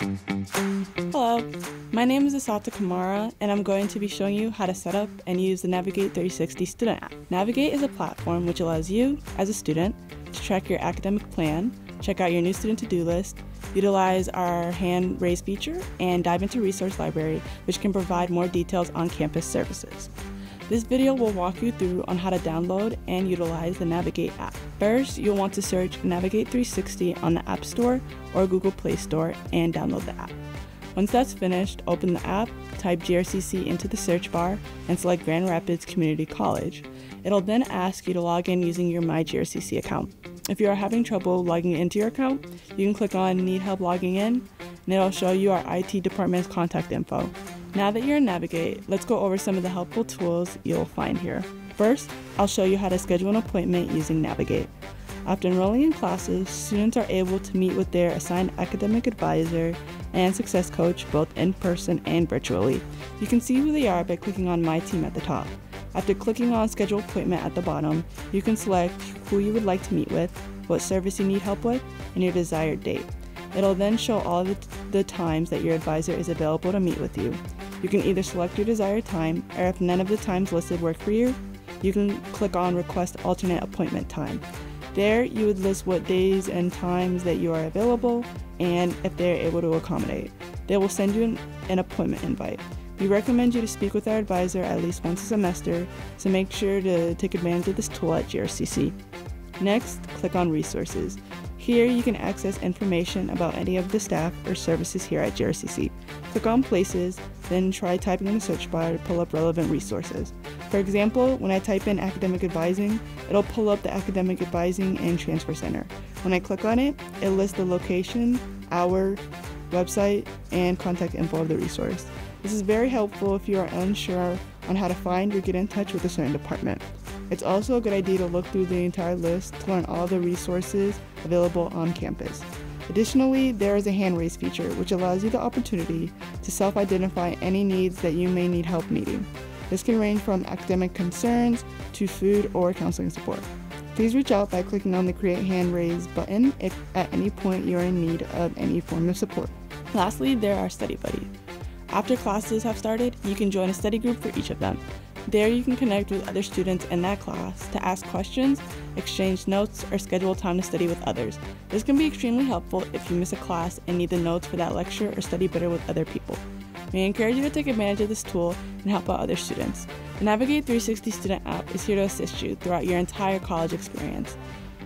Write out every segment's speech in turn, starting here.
Hello, my name is Asata Kamara, and I'm going to be showing you how to set up and use the Navigate 360 student app. Navigate is a platform which allows you, as a student, to track your academic plan, check out your new student to-do list, utilize our hand raise feature, and dive into resource library, which can provide more details on campus services. This video will walk you through on how to download and utilize the Navigate app. First, you'll want to search Navigate 360 on the App Store or Google Play Store and download the app. Once that's finished, open the app, type GRCC into the search bar, and select Grand Rapids Community College. It'll then ask you to log in using your MyGRCC account. If you are having trouble logging into your account, you can click on Need Help Logging In, and it'll show you our IT department's contact info. Now that you're in Navigate, let's go over some of the helpful tools you'll find here. First, I'll show you how to schedule an appointment using Navigate. After enrolling in classes, students are able to meet with their assigned academic advisor and success coach both in person and virtually. You can see who they are by clicking on My Team at the top. After clicking on Schedule Appointment at the bottom, you can select who you would like to meet with, what service you need help with, and your desired date. It'll then show all the, the times that your advisor is available to meet with you. You can either select your desired time, or if none of the times listed work for you, you can click on Request Alternate Appointment Time. There, you would list what days and times that you are available and if they're able to accommodate. They will send you an, an appointment invite. We recommend you to speak with our advisor at least once a semester, so make sure to take advantage of this tool at GRCC. Next, click on Resources. Here you can access information about any of the staff or services here at GRCC. Click on Places, then try typing in the search bar to pull up relevant resources. For example, when I type in Academic Advising, it'll pull up the Academic Advising and Transfer Center. When I click on it, it lists the location, hour, website, and contact info of the resource. This is very helpful if you are unsure on how to find or get in touch with a certain department. It's also a good idea to look through the entire list to learn all the resources available on campus. Additionally, there is a hand raise feature which allows you the opportunity to self identify any needs that you may need help meeting. This can range from academic concerns to food or counseling support. Please reach out by clicking on the Create Hand Raise button if at any point you're in need of any form of support. Lastly, there are study buddies. After classes have started, you can join a study group for each of them. There you can connect with other students in that class to ask questions, exchange notes, or schedule time to study with others. This can be extremely helpful if you miss a class and need the notes for that lecture or study better with other people. We encourage you to take advantage of this tool and help out other students. The Navigate 360 student app is here to assist you throughout your entire college experience,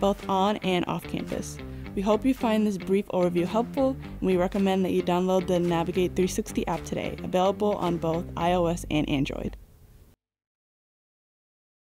both on and off campus. We hope you find this brief overview helpful, and we recommend that you download the Navigate 360 app today, available on both iOS and Android.